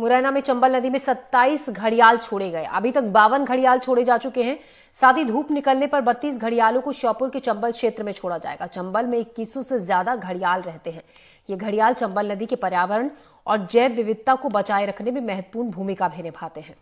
मुरैना में चंबल नदी में 27 घड़ियाल छोड़े गए। अभी तक बावन घड़ियाल छोड़े जा चुके हैं। साथ ही धूप निकलने पर 32 घड़ियालों को श्योपुर के चंबल क्षेत्र में छोड़ा जाएगा। चंबल में इक्कीसों से ज़्यादा घड़ियाल रहते हैं। ये घड़ियाल चंबल नदी के पर्यावरण और जैव विविधता को बचाए रखने में महत्वपूर्ण भूमिका भी निभाते हैं।